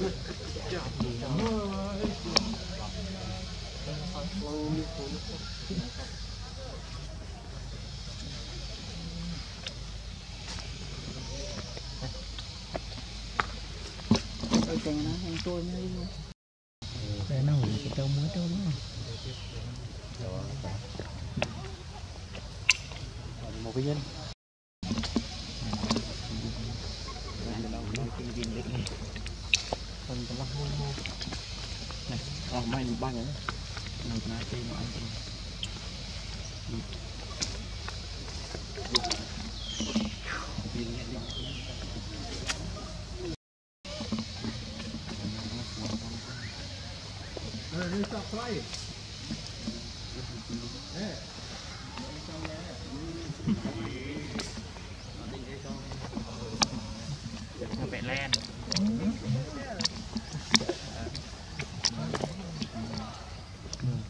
tiền nó hàng trôi nó đi luôn để nó hủy cái trâu mới trâu đúng không một cái dinh កន្លះមួយមកនេះអស់មិនបាញ់ហ្នឹងនៅណាគេមកអញទៅពីនេះយកអឺនេះចាប់ស្អី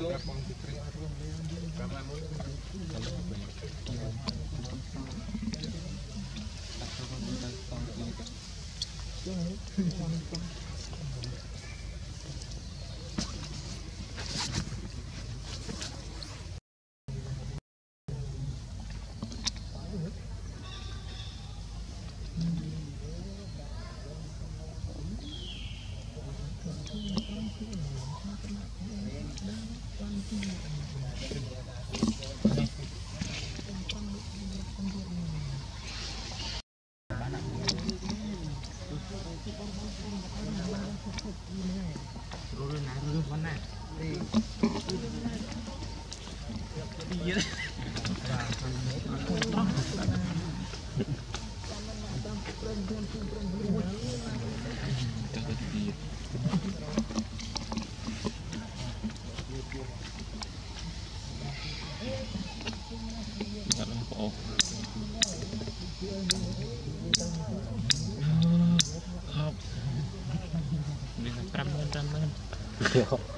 itu Thank ទៀតអត់បងអូអបនេះ50000 50000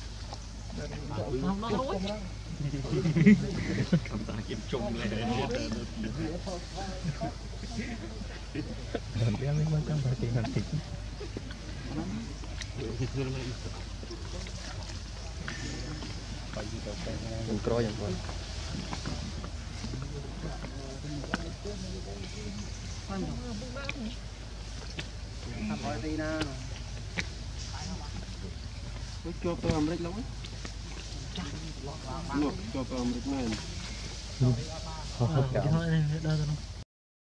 កំតាគៀបជុំលេរៀងនេះមកចាំប្រតិកម្មតិចបាយទៅទៅក្រយ៉ាងគាត់តាមអត់ទីណាជួបទៅអាមេរិកលោកមកចូលតាមរឹកណែន Ờ, cái thôi đây, đây rồi